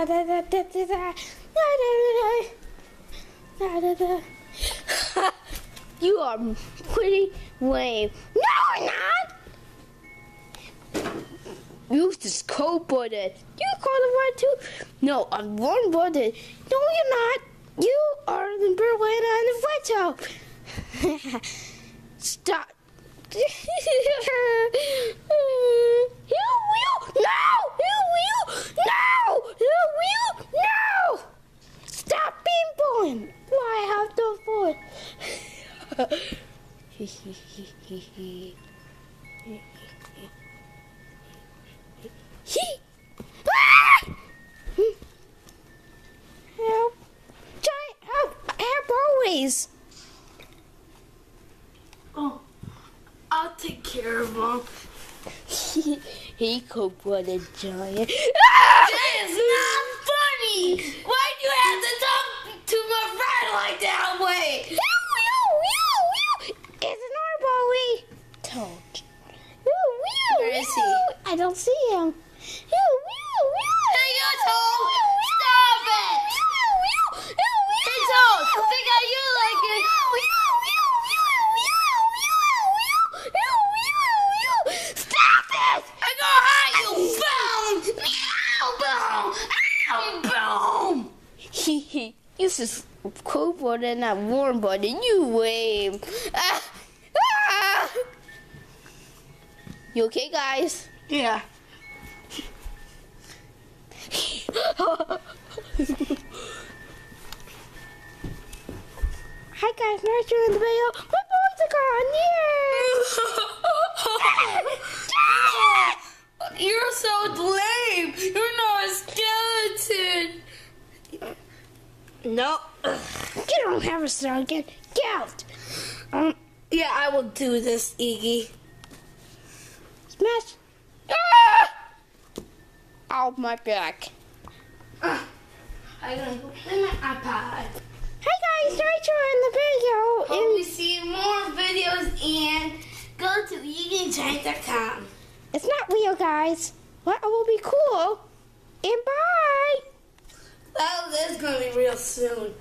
You are pretty lame. No, I'm not. You just cold-blooded. You cold-blooded too? No, I'm warm-blooded. No, you're not. You are the Berlin on the Veto. Stop. you will. No! You will. No! You will. No! Stop being born. Why have the voice? Ah! Help! Giant help! Help always! Oh, I'll take care of him. he could put a giant. That is not funny. Why'd you have to talk to my friend like that way? Ew, ew, ew, ew. It's an arboli. Don't. Ew, ew, Where is he? ew. I don't see him. Hey, Toad, stop it. Hey, Toad, think how you like it. Stop it! I go hide, you boom. Meow, boom. Ow, boom. Hee This is cold blooded, not warm blooded. You lame. Ah, ah. You okay, guys? Yeah. Hi, guys. Nurse in the video. My boys are gone. Yeah. You're so lame. You're not a skeleton. No. You don't have a star again. Get out. Um, Yeah, I will do this, Iggy. smash. My back. I'm gonna go play my iPad. Hi, guys. Rachel in the video. Hope And you see more videos and go to EganGiant.com. it's not real, guys. But it will be cool. And bye. That is gonna be real soon.